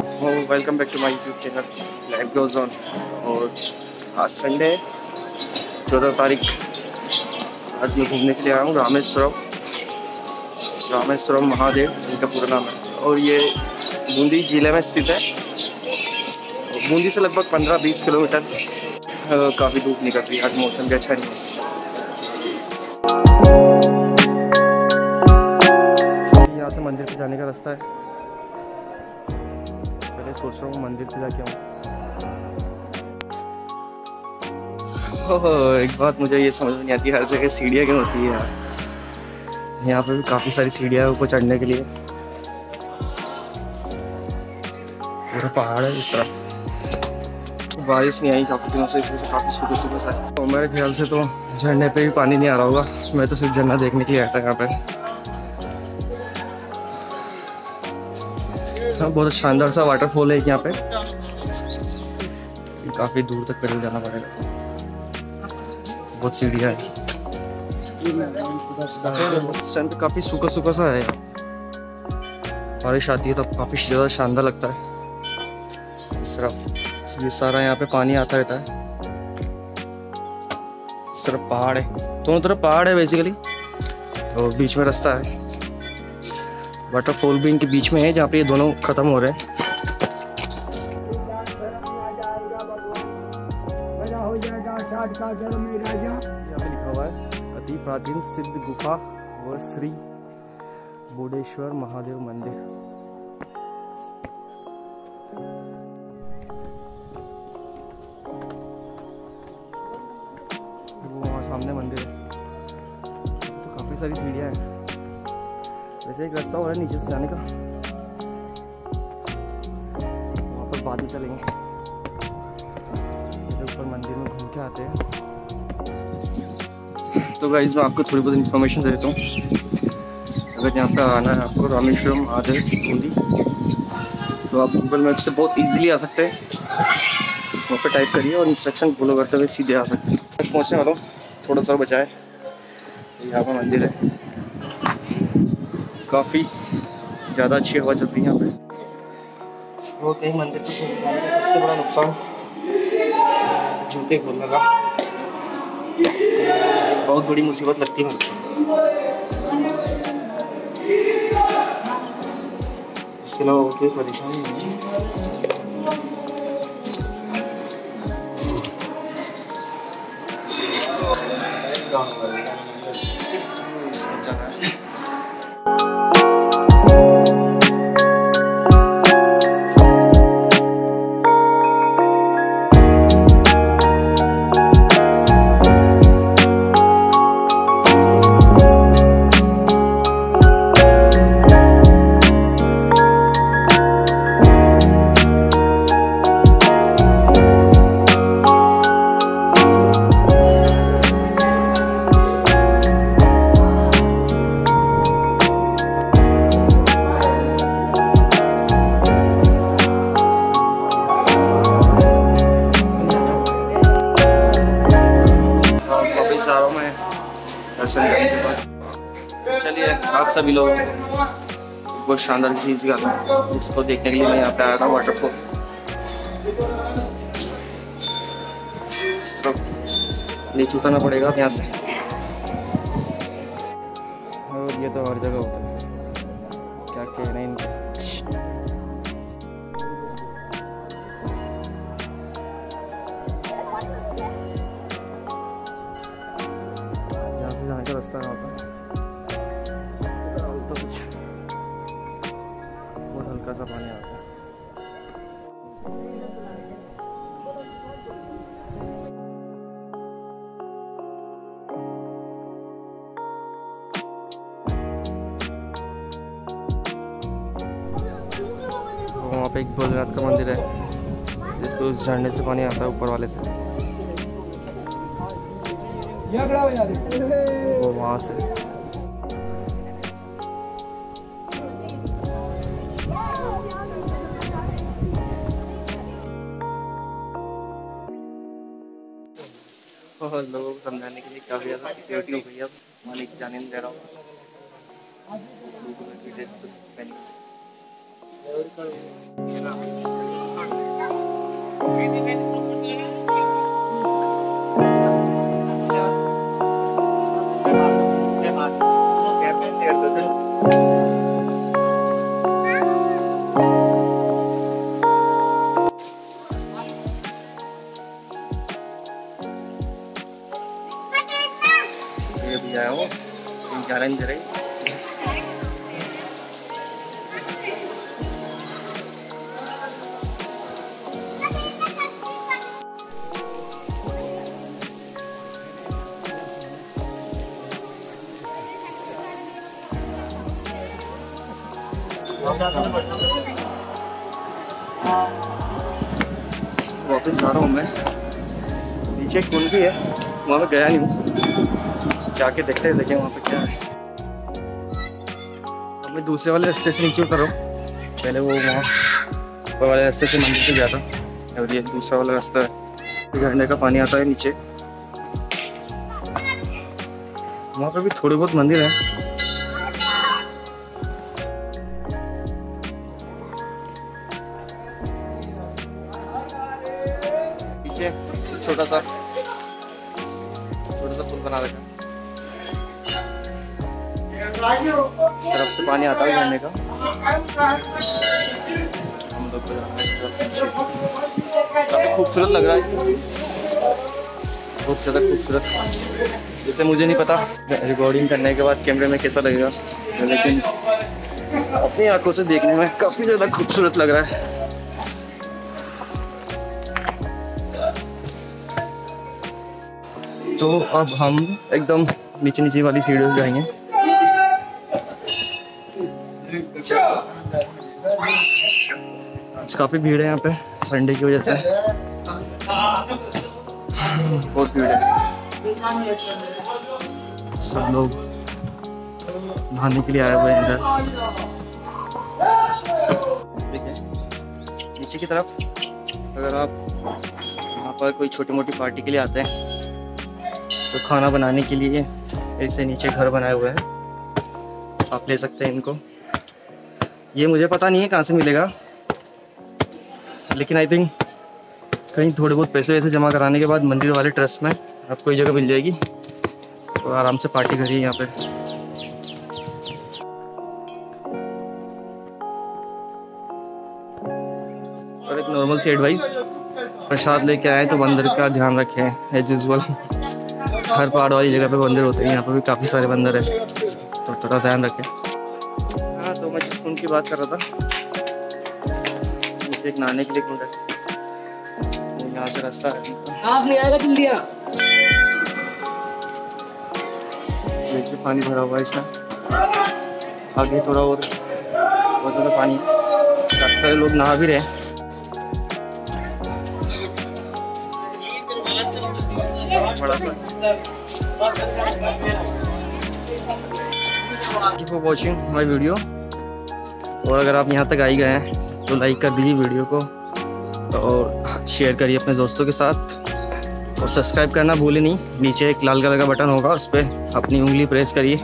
Welcome back to my YouTube channel life goes on और आज Sunday चौदह तारीख। आज मैं घूमने के लिए आया हूँ, रामेश्वरम। रामेश्वरम महादेव, इनका पूरा नाम है। और ये बूंदी ज़िले में स्थित है। बूंदी से लगभग 15-20 किलोमीटर। काफ़ी धूप निकल रही है। आज मौसम भी अच्छा नहीं यहाँ से मंदिर पे जाने का रास्ता है। सोच रहा हूँ, मंदिर पे जाके आऊँ। एक बात मुझे ये समझ नहीं आती, हर जगह सीढ़ियाँ क्यों होती है यार? यहाँ पे भी काफ़ी सारी सीढ़ियाँ ऊपर चढ़ने के लिए। पूरा पहाड़ है इस तरफ़। बारिश नहीं आई काफ़ी दिनों से, इसलिए से काफ़ी सूखे सूखे सा तो मेरे ख्याल से तो झरने पे भी पानी नहीं आ रहा होगा। मैं तो सिर्फ़ झरना देखने के लिए आया था यहाँ पे। हाँ बहुत शानदार सा वाटरफॉल है यहाँ पे। काफ़ी दूर तक पैदल जाना पड़ेगा। बहुत सीढ़ियाँ है। इस काफ़ी सूखा सूखा सा है। बारिश आती है तब काफ़ी ज़्यादा शानदार लगता है। इस तरफ़ ये सारा यहाँ पे पानी आता रहता है। इस तरफ़ पहाड़ है। दोनों तरफ़ पहाड़ है बेसिकली और बीच में रास्ता है। वाटरफॉल भी इनके बीच में है, जहाँ पे ये दोनों ख़त्म हो रहे हैं। प्राचीन सिद्ध गुफा व श्री बोडेश्वर महादेव मंदिर। वो वहाँ सामने मंदिर है। तो काफ़ी सारी सीढ़ियाँ हैं। वैसे एक रास्ता हो रहा है नीचे से जाने का। वहाँ पर बाद में चलेंगे ऊपर मंदिर में घूम के आते हैं। तो गाइज़ मैं आपको थोड़ी बहुत इन्फॉर्मेशन दे देता हूँ। अगर यहाँ पे आना है आपको, रामेश्वरम महादेव बूंदी। तो आप गूगल मैप से बहुत इजीली आ सकते हैं। वहाँ पे टाइप करिए और इंस्ट्रक्शन फॉलो करते हुए सीधे आ सकते हैं। पहुँचने वाला हूँ। थोड़ा सा बचा तो यहाँ पर मंदिर है। काफ़ी ज़्यादा अच्छी हवा चलती है यहाँ पे। वो कहीं मंदिर के सबसे बड़ा नुकसान जूते खोलने का। बहुत बड़ी मुसीबत लगती है इसके अलावा और कोई परेशानी नहीं है। वापस चलिए, आप सभी लोग बहुत शानदार चीज़ का जिसको देखने के लिए मैं यहाँ पे आया था वाटरफॉल इस नीचे उतरना पड़ेगा यहाँ से। और ये तो हर जगह होता है। क्या कह रहे है हल्का सा पानी आता है। वहाँ पे एक भोलेनाथ का मंदिर है, जिसको उस झरने से पानी आता है ऊपर वाले से। वो वहाँ से और लोगों को समझाने के लिए काफ़ी ज़्यादा सिक्योरिटी हो गई अब मालिक जाने नहीं दे रहा हूँ ये भी आया वो जा रहे वापस आ रहा हूँ मैं। नीचे कौन भी है, वहाँ पर गया नहीं हूँ। जाके देखते हैं, देखें वहाँ पे क्या है। अब मैं दूसरे वाले रास्ते से नीचे उतर पहले वो वहाँ ऊपर वाले रास्ते से मंदिर पे गया था। और ये दूसरा वाला रास्ता है। झरने का पानी आता है नीचे। वहाँ पे भी थोड़े बहुत मंदिर हैं। छोटा सा छोटा सा पुल बना रखा। तरफ़ से पानी आता है झरने का। हम लोग खूबसूरत लग रहा है। बहुत ज़्यादा खूबसूरत। जैसे मुझे नहीं पता रिकॉर्डिंग करने के बाद कैमरे में कैसा लगेगा। लेकिन अपनी आँखों से देखने में काफ़ी ज़्यादा खूबसूरत लग रहा है। तो अब हम एकदम नीचे नीचे वाली सीढ़ियों से जाएँगे। काफ़ी भीड़ है यहाँ पे संडे की वजह से। बहुत भीड़ है। सब लोग नहाने के लिए आए हुए हैं इधर। नीचे की तरफ़, अगर आप यहाँ पर कोई छोटी मोटी पार्टी के लिए आते हैं तो खाना बनाने के लिए ऐसे नीचे घर बनाए हुए हैं। आप ले सकते हैं इनको। ये मुझे पता नहीं है कहाँ से मिलेगा। लेकिन आई थिंक कहीं थोड़े बहुत पैसे वैसे जमा कराने के बाद मंदिर वाले ट्रस्ट में आपको ये जगह मिल जाएगी। तो आराम से पार्टी करिए यहाँ पे। और एक नॉर्मल सी एडवाइस प्रसाद लेके आए तो बंदर का ध्यान रखें एज यूजल हर पहाड़ वाली जगह पे बंदर होते हैं, यहाँ पे भी काफ़ी सारे बंदर है। तो थोड़ा ध्यान रखें। हाँ तो मैं जिस कुंड की बात कर रहा था एक नहाने के लिए है वो यहाँ से रास्ता है। आप नहीं आएगा जल्दी आ। देखिए पानी भरा हुआ है इसमें। आगे थोड़ा और बहुत ज़्यादा पानी। काफ़ी सारे लोग नहा भी रहे हैं। बड़ा सा। Thank you for watching my video और अगर आप यहाँ तक आई गए हैं तो लाइक कर दीजिए वीडियो को और शेयर करिए अपने दोस्तों के साथ। और सब्सक्राइब करना भूलें नहीं, नीचे एक लाल कलर का बटन होगा, उस पर अपनी उंगली प्रेस करिए।